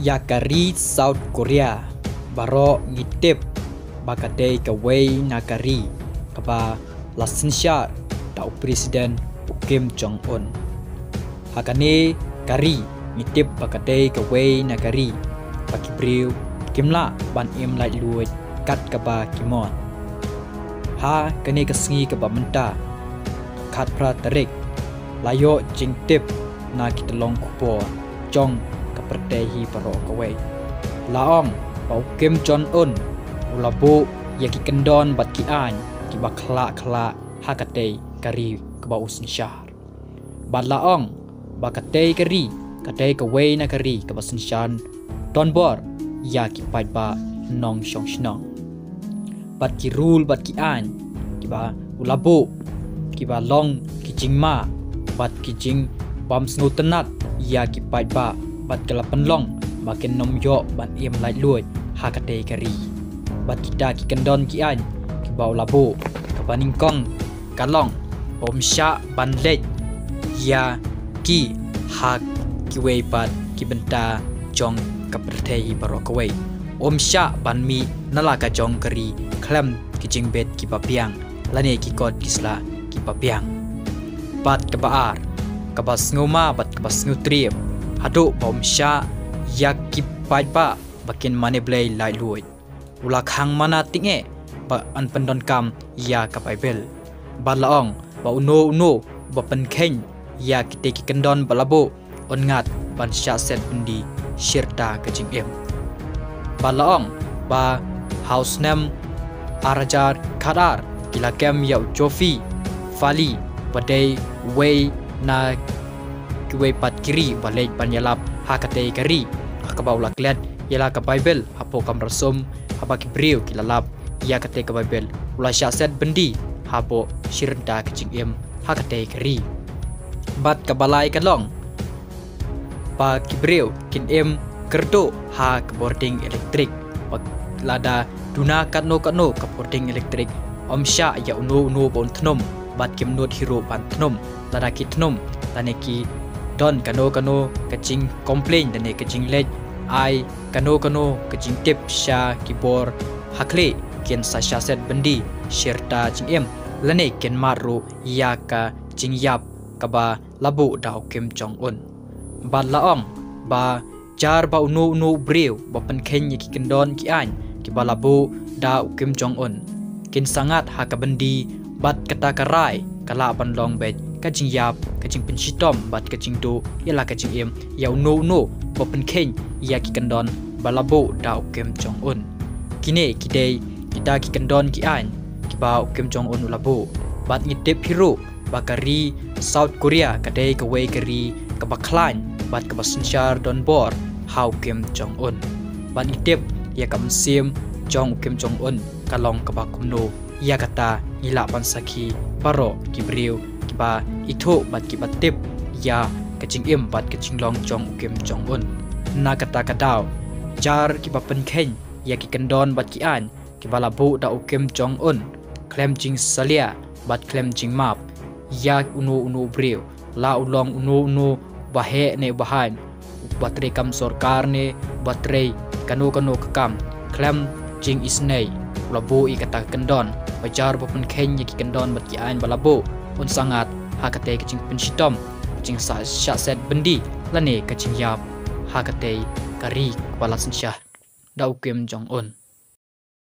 Yakari South Korea baro ngitip bakate kawai nakari kaba lasinsya da presiden Kim Jong Un. Hakane kari ngitip bakate kawai nakari baki briu kimla ban im lai luit kat kaba kimon. Ha kane kesengi kaba menta kat pra terik layo jing na kita long kupo jong perdehi perok kowe. Bau kem John Un, ulabu, ya kendon bat ki an, ki bakla ha kla kari keba usin syar. Bat laong, bakate kari, kate kowe na kari keba usin syar, ton bor, ba nong syong syong. Bat ki bat ki an, ulabu, ki long ki ma, bat ki jing bam snutenat, ya ba bat ki an ki bakla kla hakate kari ke bau syar. Bat laong bakate kari kate kawai na kari ke basen shan don bor ki pai ba nong shong shnong. Bat ki rule bat ki an ki ba ulabu ki ba long ki jingma bat ki jing bam snutenat ki pai ba bat kelapan long makin nom yo ban im lai luai ha ka te kari bat kita ki kendon ki an ki bau labo ka baning kong kalong om sha ban le ya ki ha ki wei bat ki benta jong ka prte hi baro ka wei om sha ban mi nala ka jong kari klam ki jing bet ki papiang lane ki kod kisla ki papiang bat ka bas ngoma bat om sha yak ki pai pa bakin mane blai lai luoi ula khang mana tinge ba an pendon kam ya ka pai bel. Ba laong ba uno uno ba pen khen ya ki te ki kendon balabo on ngat ban sha set undi shirta ka jing em. Ba laong ba house name arajar kadar kila kem ya jofi fali badai way na kiwe pat kiri balai panyalap hakate kari akabau laklet yala ka bible hapo kam rasum haba ki briu ki lalap ya kate ka bible ula sya set bendi hapo shirda ki jing em hakate kari. Bat ka balai ka long pa ki briu kin em kerdo ha ka boarding elektrik lada duna kat no kat no ka boarding elektrik om sya ya uno uno bon tnom bat kim not hero pan tnom lada ki tnom tane ki don kano kano kacing komplain. Dan ne kacing lej ai kano kano kacing tip sha kibor hakle ken sa sha set bendi shirta jing em. Lane ken maru ya ka jing yap ka ba labu dau kim jong un. Ba laong ba jar ba unu unu breu ba pen ken ki kendon ki an ki ba labu dau kim jong un. Kin sangat ha ka bendi bat kata karai kala ban long bet kajing yap kajing pensitom bat kajing do yala kajing em yau no no bo pen ken ya ki kandon balabo da kem jong un. Kine kidei kita ki kandon ki an ki ba kem jong un labo bat ni tip hero bakari south korea ka wei kari ka bat ka basinchar don bor how kem jong un. Bat ni tip ya kam sim jong kem jong un ka bakumno ia kata ila pansaki paro kibriu kiba itho bat kiba tip ya kaching im bat kaching long jong ukim jong un na kata kadao jar kiba penkhen ya ki kendon bat ki an kiba labu da ukim jong un klem jing salia bat klem jing map. Ya unu unu briu la ulong unu unu bahe ne bahan batre kam sorkar ne batre kanu kanu kam klem jing isnei labu i kata kendon. Bajar bopun kenya ki kendon bat ki ain balabo un sangat. Hakate ki jing penshitom jing sa set bendi. Lane ka jing yap. Hakate kari kepala sensyah. Dau kem jong un